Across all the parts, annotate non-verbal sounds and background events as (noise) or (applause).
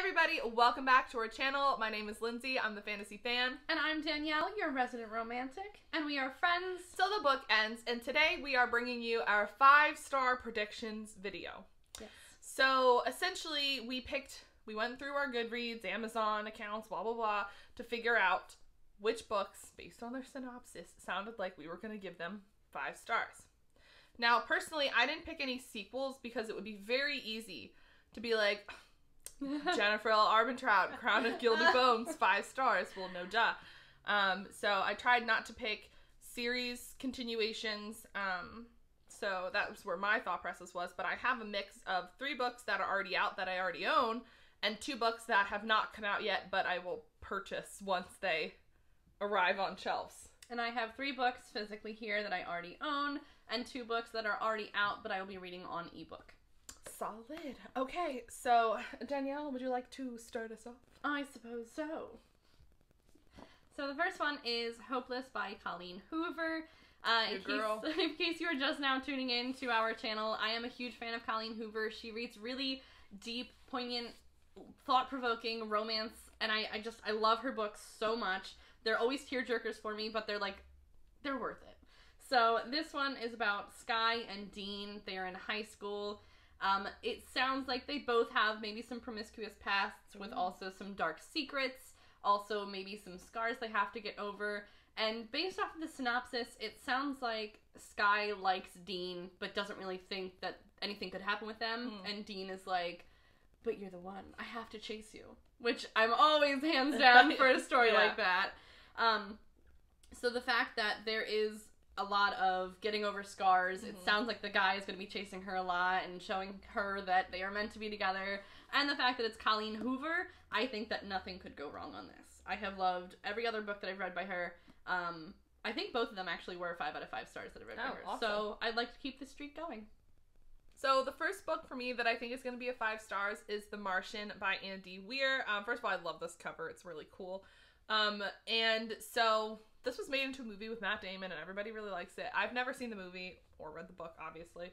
everybody, welcome back to our channel. My name is Lindsay, I'm the fantasy fan. And I'm Danielle, your resident romantic, and we are friends. So the book ends, and today we are bringing you our five star predictions video. Yes. So essentially, we picked, we went through our Goodreads, Amazon accounts, blah, blah, blah, to figure out which books, based on their synopsis, sounded like we were going to give them five stars. Now, personally, I didn't pick any sequels because it would be very easy to be like, (laughs) Jennifer L. Armentrout, Crown of Gilded (laughs) Bones, five stars. Well, no duh. Um, so I tried not to pick series continuations. Um, so that was where my thought process was. But I have a mix of three books that are already out that I already own, and two books that have not come out yet, but I will purchase once they arrive on shelves. And I have three books physically here that I already own, and two books that are already out, but I will be reading on ebook. Solid. Okay, so Danielle, would you like to start us off? I suppose so. So the first one is Hopeless by Colleen Hoover. Uh, in, girl. Case, (laughs) in case you are just now tuning in to our channel, I am a huge fan of Colleen Hoover. She reads really deep, poignant, thought-provoking romance, and I, I just I love her books so much. They're always tearjerkers for me, but they're like they're worth it. So this one is about Sky and Dean. They are in high school. Um, it sounds like they both have maybe some promiscuous pasts with also some dark secrets, also maybe some scars they have to get over. And based off of the synopsis, it sounds like Sky likes Dean but doesn't really think that anything could happen with them. Hmm. And Dean is like, But you're the one. I have to chase you. Which I'm always hands down (laughs) for a story Yeah. like that. Um, so the fact that there is a lot of getting over scars, it Mhm. sounds like the guy is going to be chasing her a lot and showing her that they are meant to be together, and the fact that it's Colleen Hoover, I think that nothing could go wrong on this. I have loved every other book that I've read by her. Um, I think both of them actually were five out of five stars that I've read Oh, by her. awesome. So I'd like to keep the streak going. So the first book for me that I think is going to be a five stars is The Martian by Andy Weir. Um, first of all, I love this cover; it's really cool. Um, and so this was made into a movie with Matt Damon, and everybody really likes it. I've never seen the movie or read the book, obviously.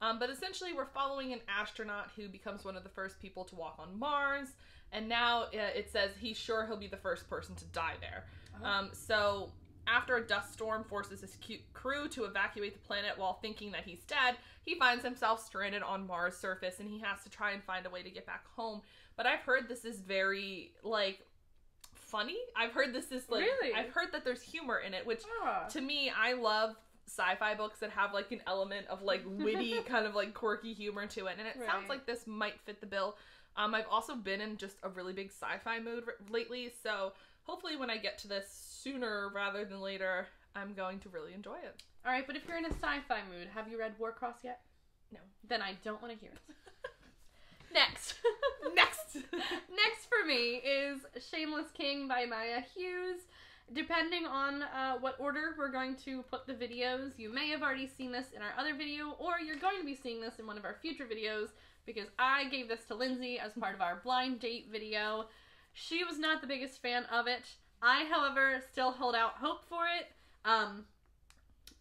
Um, but essentially, we're following an astronaut who becomes one of the first people to walk on Mars, and now uh, it says he's sure he'll be the first person to die there. Um, so after a dust storm forces his crew to evacuate the planet while thinking that he's dead, he finds himself stranded on Mars' surface and he has to try and find a way to get back home. But I've heard this is very like funny. I've heard this is like Really? I've heard that there's humor in it, which Ah. to me I love sci-fi books that have like an element of like (laughs) witty kind of like quirky humor to it and it sounds like this might fit the bill um i've also been in just a really big sci-fi mood r- lately so hopefully when i get to this sooner rather than later i'm going to really enjoy it All right, but if you're in a sci-fi mood, have you read Warcross yet? No. Then I don't want to hear it. Next. (laughs) next Next for me is Shameless King by Maya Hughes. Depending on uh, what order we're going to put the videos, you may have already seen this in our other video, or you're going to be seeing this in one of our future videos because I gave this to Lindsay as part of our blind date video. She was not the biggest fan of it. I, however, still hold out hope for it. Um,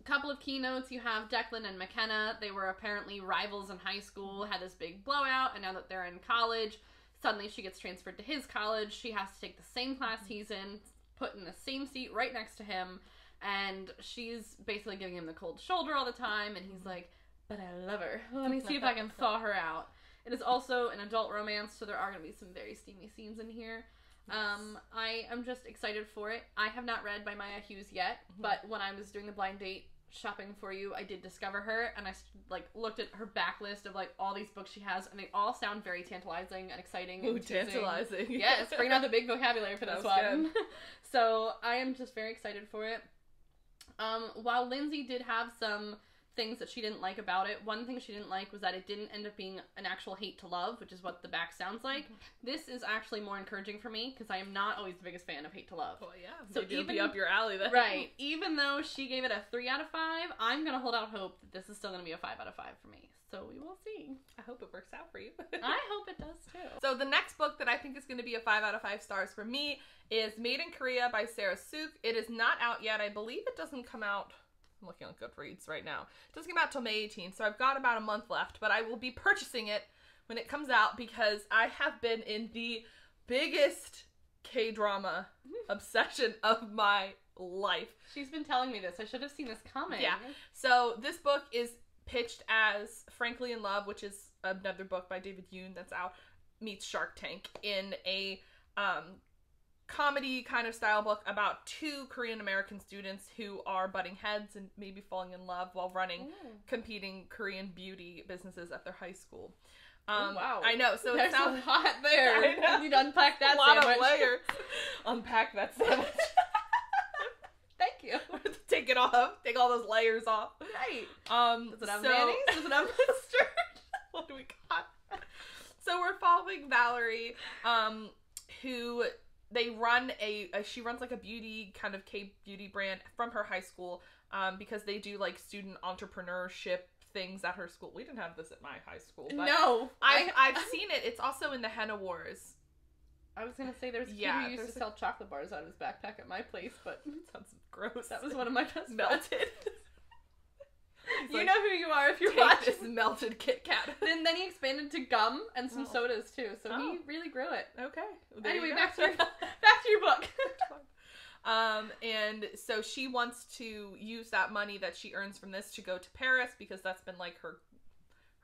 couple of keynotes you have Declan and McKenna. They were apparently rivals in high school, had this big blowout, and now that they're in college, suddenly she gets transferred to his college. She has to take the same class he's in, put in the same seat right next to him, and she's basically giving him the cold shoulder all the time, and he's like, But I love her. Let me see if I can (laughs) thaw her out. It is also an adult romance, so there are going to be some very steamy scenes in here. Um, I am just excited for it. I have not read by Maya Hughes yet, Mhm. but when I was doing the blind date shopping for you, I did discover her, and I like looked at her backlist of like all these books she has, and they all sound very tantalizing and exciting. Ooh, and tantalizing (laughs) Yes, bring out the big vocabulary for this one. (laughs) so I am just very excited for it. Um, while Lindsay did have some things that she didn't like about it, one thing she didn't like was that it didn't end up being an actual hate to love, which is what the back sounds like. Mm-hmm. This is actually more encouraging for me because I am not always the biggest fan of hate to love. well yeah So maybe it'll be even- up your alley then Right. Even though she gave it a three out of five, I'm gonna hold out hope that this is still gonna be a five out of five for me. So we will see. i hope it works out for you (laughs) I hope it does too. So the next book that I think is going to be a five out of five stars for me is Made in Korea by Sarah Suk. It is not out yet. I believe it doesn't come out. I'm looking on Goodreads right now. It doesn't come out till May 18th, so I've got about a month left. But I will be purchasing it when it comes out because I have been in the biggest K drama obsession of my life. She's been telling me this. I should have seen this coming. Yeah. So this book is pitched as Frankly in Love, which is another book by David Yoon that's out, meets Shark Tank in a um, comedy kind of style book about two Korean American students who are butting heads and maybe falling in love while running Ooh. competing Korean beauty businesses at their high school. Oh, Um, wow. I know. So it There's sounds a lot there. (laughs) I need to unpack that a lot sandwich. of layers. (laughs) Unpack that (laughs) sandwich. Thank you. take it off. Take all those layers off. Right. Um, Does it have so- mayonnaise? Does it have mustard? what do we got? So we're following Valerie, um, who they run a, a she runs like a beauty kind of K beauty brand from her high school, um, because they do like student entrepreneurship things at her school. We didn't have this at my high school, but no. I've I, I've seen it. It's also in the Henna Wars. I was gonna say there's a kid Yeah, who used to a- sell chocolate bars out of his backpack at my place, but (laughs) Sounds gross. that was one of my best melted. (laughs) You like, know who you are if you're watching. this melted Kit Kat. (laughs) Then then he expanded to gum and some Oh. sodas too, so Oh. he really grew it. Okay. there Anyway, back to your back to your book. Um, and so she wants to use that money that she earns from this to go to Paris because that's been like her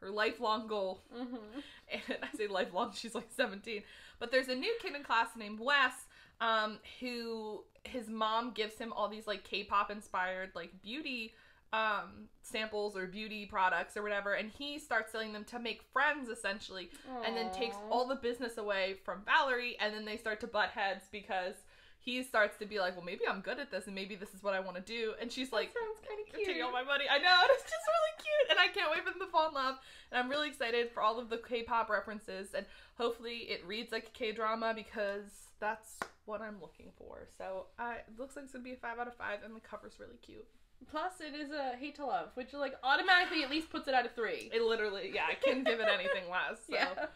her lifelong goal. hmm (laughs) And I say lifelong, she's like 17. But there's a new kid in class named Wes, um, who his mom gives him all these like K-pop inspired like beauty um samples or beauty products or whatever and he starts selling them to make friends essentially and then takes all the business away from Valerie, and then they start to butt heads because he starts to be like, well, maybe I'm good at this, and maybe this is what I want to do, and she's like, sounds kind of "You're cute. taking all my money. I know, (laughs) and it's just really cute, and I can't wait for them to fall in love, and I'm really excited for all of the K-pop references, and hopefully it reads like a K-drama because that's what I'm looking for. So I it looks like it's gonna be a five out of five, and the cover's really cute. Plus, it is a hate to love, which like automatically at least puts it out of three. It literally, yeah, I can't give it anything less. So. (laughs) Yeah.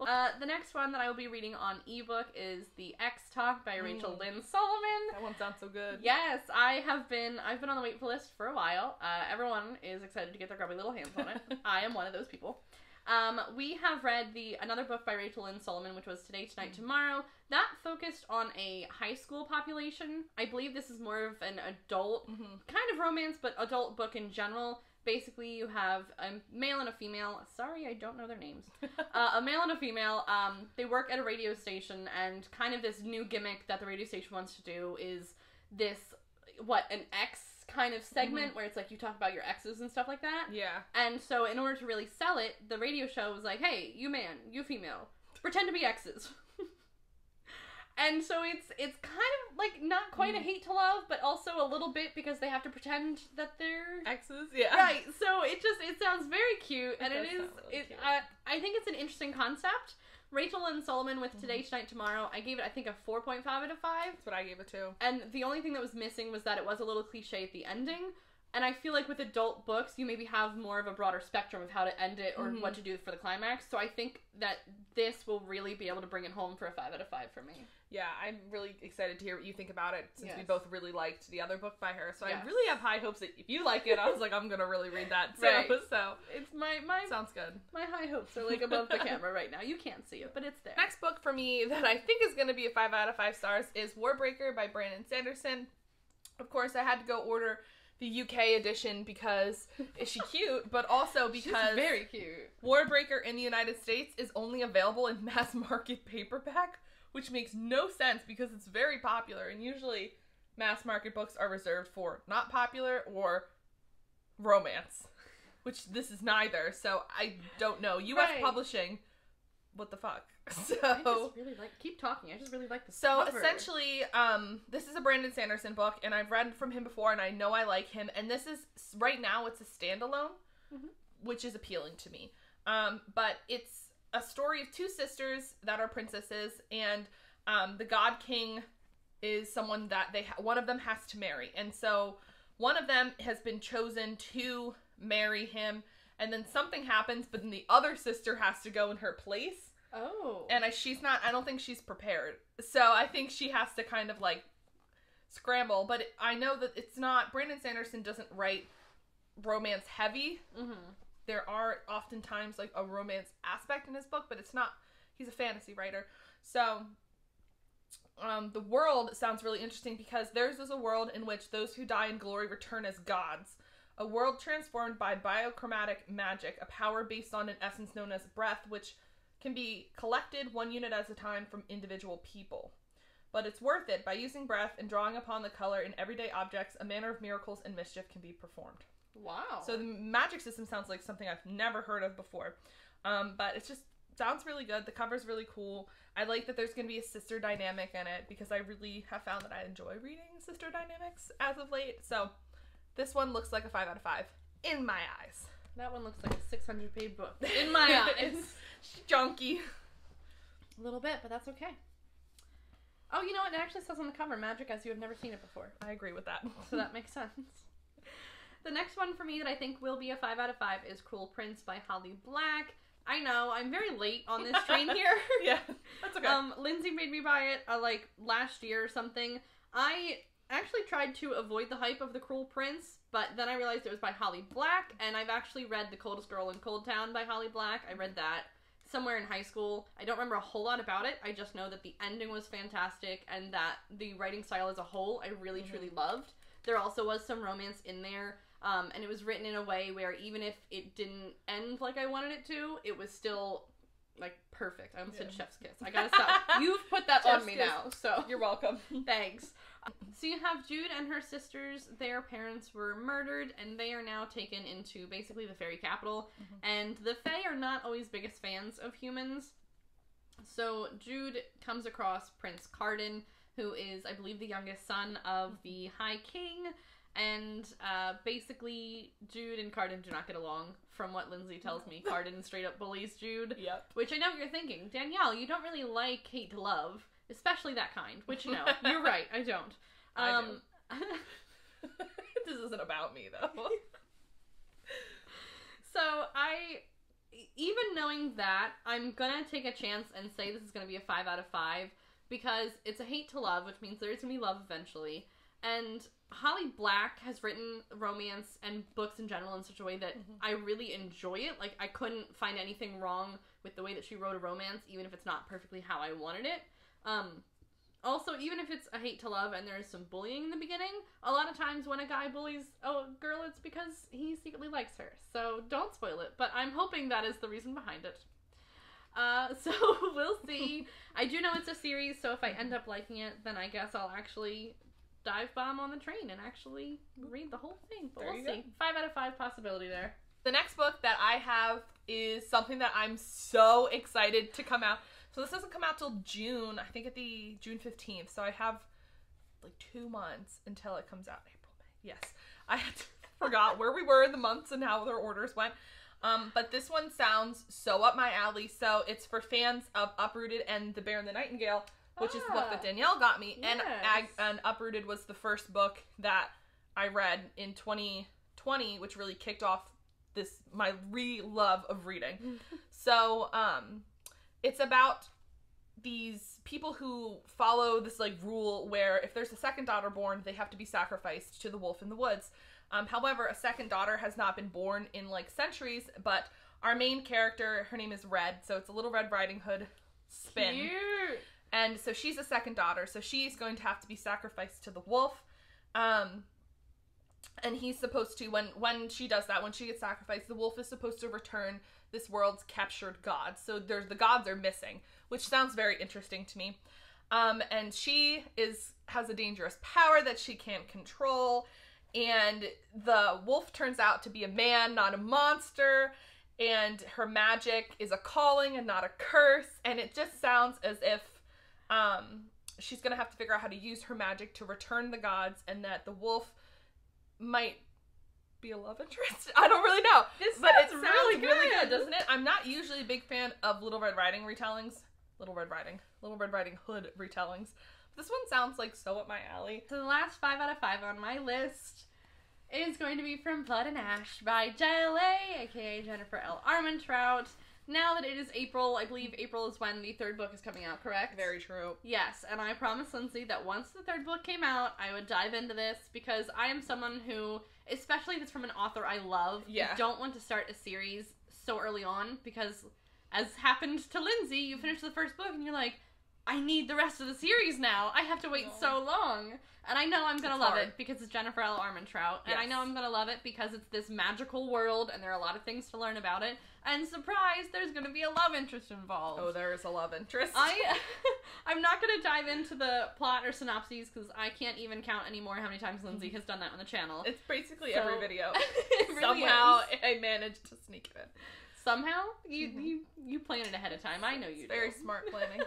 Uh, the next one that I will be reading on ebook is The Ex Talk by Rachel Mm. Lynn Solomon. That one sounds so good. Yes, I have been. I've been on the wait list for a while. Uh, everyone is excited to get their grubby little hands on it. (laughs) I am one of those people. Um, we have read the another book by Rachel Lynn Solomon, which was Today, Tonight, Tomorrow. That focused on a high school population. I believe this is more of an adult hmm kind of romance, but adult book in general. Basically, you have a male and a female. Sorry, I don't know their names. (laughs) Uh, a male and a female. Um, they work at a radio station, and kind of this new gimmick that the radio station wants to do is this what an X kind of segment where it's like you talk about your exes and stuff like that. yeah. And so, in order to really sell it, the radio show was like, "Hey, you man, you female, pretend to be exes." (laughs) and so it's it's kind of like not quite a Mm. hate to love, but also a little bit because they have to pretend that they're exes. yeah. right. So it just it sounds very cute, and it is really it. I I think it's an interesting concept. Rachel Lynn Solomon with Mhm. Today, Tonight, Tomorrow. I gave it I think a four point five out of five. That's what I gave it to. And the only thing that was missing was that it was a little cliche at the ending. And I feel like with adult books, you maybe have more of a broader spectrum of how to end it or Mhm. what to do for the climax. So I think that this will really be able to bring it home for a 5 out of 5 for me. Yeah, I'm really excited to hear what you think about it since we both really liked the other book by her. So Yes. I really have high hopes that if you like it, I was like, I'm gonna really read that too. Right. (laughs) So It's my my sounds good. my high hopes are like above the camera right now. You can't see it, but it's there. Next book for me that I think is gonna be a five out of five stars is Warbreaker by Brandon Sanderson. Of course, I had to go order the UK edition because is she cute, but also (laughs) She's because very cute. Warbreaker in the United States is only available in mass (laughs) market paperback, which makes no sense because it's very popular and usually mass market books are reserved for not popular or romance, which this is neither. So I don't know. US Right. publishing, what the fuck? So (laughs) I just really like keep talking. I just really like the so cover. essentially, um, this is a Brandon Sanderson book, and I've read from him before, and I know I like him. And this is right now it's a standalone, Mhm. which is appealing to me. Um, but it's a story of two sisters that are princesses, and um, the God King is someone that they ha- one of them has to marry, and so one of them has been chosen to marry him, and then something happens, but then the other sister has to go in her place Oh. and I, she's not i don't think she's prepared so i think she has to kind of like scramble but it, i know that it's not brandon sanderson doesn't write romance heavy hmm there are oftentimes like a romance aspect in his book, but it's not. He's a fantasy writer, so um, the world sounds really interesting because theirs is a world in which those who die in glory return as gods. A world transformed by biochromatic magic, a power based on an essence known as breath, which can be collected one unit at a time from individual people. But it's worth it. By using breath and drawing upon the color in everyday objects, a manner of miracles and mischief can be performed. Wow. So the magic system sounds like something I've never heard of before. Um, but it just sounds really good. The cover's really cool. I like that there's going to be a sister dynamic in it because I really have found that I enjoy reading sister dynamics as of late. So this one looks like a 5 out of 5 in my eyes. that one looks like a 600 page book in my (laughs) eyes. It's (laughs) junky. A little bit, but that's okay. Oh, you know what? It actually says on the cover, "Magic as you have never seen it before," I agree with that. so that makes sense. (laughs) The next one for me that I think will be a five out of five is "Cruel Prince" by Holly Black. I know I'm very late on this train here. yeah, that's okay. Um, Lindsay made me buy it uh, like last year or something. I actually tried to avoid the hype of The Cruel Prince, but then I realized it was by Holly Black, and I've actually read The Coldest Girl in Coldtown by Holly Black. I read that somewhere in high school. I don't remember a whole lot about it. I just know that the ending was fantastic and that the writing style as a whole I really Mhm. truly loved. There also was some romance in there. Um, and it was written in a way where even if it didn't end like I wanted it to, it was still like perfect. I almost said chef's kiss. I gotta stop. (laughs) You've put that on me kiss. now, so (laughs) You're welcome. thanks. So you have Jude and her sisters. Their parents were murdered, and they are now taken into basically the fairy capital. Mhm. And the Fae are not always biggest fans of humans. So Jude comes across Prince Cardan, who is, I believe, the youngest son of the High King. And uh, basically, Jude and Cardan do not get along. From what Lindsay tells me, (laughs) Cardan straight up bullies Jude. Yep. Which I know what you're thinking, Danielle, you don't really like hate to love, especially that kind. Which no, you're (laughs) right, I don't. I Um, (laughs) this isn't about me though. so I, even knowing that, I'm gonna take a chance and say this is gonna be a five out of five because it's a hate to love, which means there's gonna be love eventually. And Holly Black has written romance and books in general in such a way that Mhm. I really enjoy it. Like I couldn't find anything wrong with the way that she wrote a romance, even if it's not perfectly how I wanted it. Um, also, even if it's a hate to love and there's some bullying in the beginning, a lot of times when a guy bullies a girl, it's because he secretly likes her. So don't spoil it. But I'm hoping that is the reason behind it. Uh, (laughs) so we'll see. (laughs) I do know it's a series, so if I end up liking it, then I guess I'll actually dive bomb on the train and actually read the whole thing. But There we'll you go. see. Five out of five possibility there. The next book that I have is something that I'm so excited to come out. So this doesn't come out till June, I think at the June 15th. So I have like two months until it comes out. April, May. Yes. I had (laughs) forgot where we were in the months and how their orders went. Um, but this one sounds so up my alley. So it's for fans of Uprooted and The Bear and the Nightingale, which is the book that Ah. Danielle got me. And, Ag- and Uprooted was the first book that I read in 2020, which really kicked off this my re love of reading. (laughs) so, um, it's about these people who follow this like rule where if there's a second daughter born, they have to be sacrificed to the wolf in the woods. Um, however, a second daughter has not been born in like centuries, but our main character, her name is Red, so it's a little Red Riding Hood spin. Cute. And so she's a second daughter, so she's going to have to be sacrificed to the wolf. Um and he's supposed to when when she does that, when she gets sacrificed, the wolf is supposed to return this world's captured gods. So there's the gods are missing, which sounds very interesting to me. Um and she is has a dangerous power that she can't control and the wolf turns out to be a man, not a monster and her magic is a calling and not a curse and it just sounds as if um she's gonna have to figure out how to use her magic to return the gods and that the wolf might be a love interest. (laughs) I don't really know. This but it sounds sounds really really good. good. doesn't it? I'm not usually a big fan of little red riding retellings. Little red riding. Little red riding hood retellings. This one sounds like so up my alley. So the last five out of five on my list is going to be from Blood and Ash by JLA, aka Jennifer L. Armentrout. Now that it is April, I believe April is when the third book is coming out, correct? Very true. Yes, and I promised Lindsay that once the third book came out, I would dive into this because I am someone who, especially if it's from an author I love, Yeah. I don't want to start a series so early on because, as happened to Lindsay, you finish the first book and you're like, I need the rest of the series now. I have to wait so long. And I know I'm gonna love hard. it because it's Jennifer L. Armentrout, and I know I'm gonna love it because it's this magical world and there are a lot of things to learn about it. And surprise, there's gonna be a love interest involved. Oh, there is a love interest. I (laughs) (laughs) I'm not gonna dive into the plot or synopses because I can't even count anymore how many times Lindsay mhm. has done that on the channel. It's basically So- every video. (laughs) Really Somehow is. I managed to sneak it in. Somehow you Mhm. you you plan it ahead of time. I know you It's do. very smart (laughs) planning.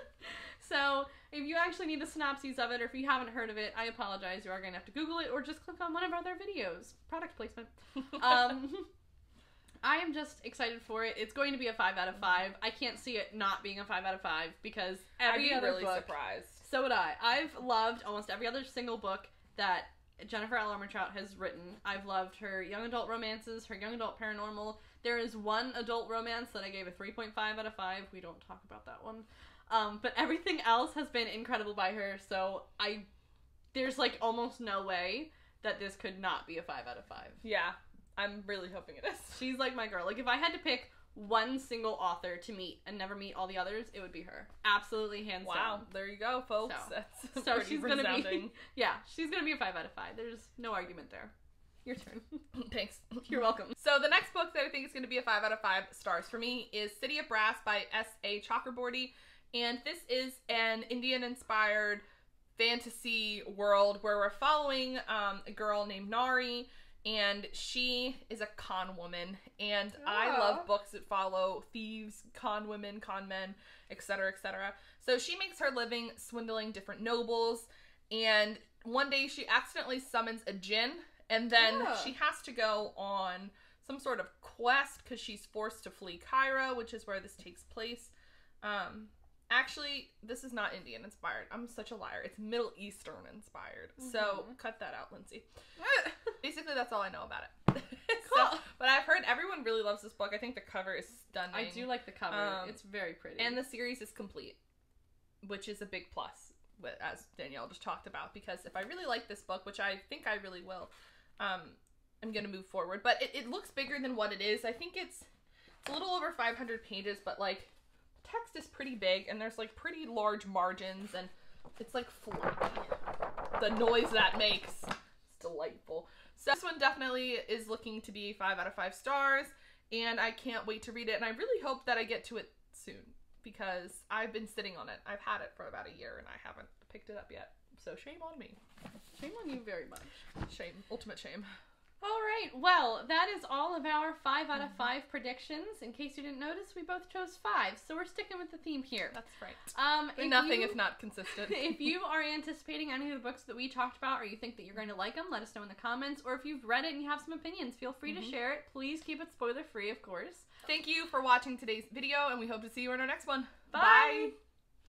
So if you actually need the synopses of it, or if you haven't heard of it, I apologize. You are going to have to Google it, or just click on one of our other videos. Product placement. (laughs) Um, I am just excited for it. It's going to be a five out of five. I can't see it not being a five out of five because I'd every be other really book. surprised. So would I. I've loved almost every other single book that Jennifer L. Armentrout has written. I've loved her young adult romances, her young adult paranormal. There is one adult romance that I gave a 3.5 out of 5. We don't talk about that one. Um, but everything else has been incredible by her, so I there's like almost no way that this could not be a 5 out of 5. Yeah, I'm really hoping it is. She's like my girl. Like if I had to pick one single author to meet and never meet all the others, it would be her. Absolutely hands Wow, down. there you go, folks. So- That's so (laughs) she's gonna be- (laughs) Yeah, she's gonna be a five out of five. There's no argument there. Your turn. (laughs) Thanks. You're welcome. (laughs) So the next book that I think is going to be a five out of five stars for me is City of Brass by S. A. Chakraborty, and this is an Indian-inspired fantasy world where we're following um, a girl named Nahri, and she is a con woman, and I love books that follow thieves, con women, con men, etc., etc. So she makes her living swindling different nobles, and one day she accidentally summons a djinn, and then Ah. she has to go on some sort of quest because she's forced to flee Cairo, which is where this takes place. Um, actually, this is not Indian inspired. I'm such a liar. It's Middle Eastern inspired. So Mhm. cut that out, Lindsay. (laughs) Basically, that's all I know about it. (laughs) Cool. so, but I've heard everyone really loves this book. I think the cover is stunning. I do like the cover. Um, it's very pretty. And the series is complete, which is a big plus, as Danielle just talked about. Because if I really like this book, which I think I really will, um, I'm gonna move forward. But it, it looks bigger than what it is. I think it's it's a little over 500 pages, but like text is pretty big, and there's like pretty large margins, and it's like floppy. The noise that makes it's delightful. So this one definitely is looking to be five out of five stars, and I can't wait to read it. And I really hope that I get to it soon because I've been sitting on it. I've had it for about a year and I haven't picked it up yet. So shame on me. shame on you very much. Shame. Ultimate shame. All right. Well, that is all of our five out of five predictions. In case you didn't notice, we both chose five, so we're sticking with the theme here. That's right. Um, if Nothing you- if not consistent. (laughs) if you (laughs) are anticipating any of the books that we talked about or you think that you're going to like them, let us know in the comments. Or if you've read it and you have some opinions, feel free to Mhm. share it. Please keep it spoiler free, of course. Thank you for watching today's video and we hope to see you in our next one. Bye. Bye.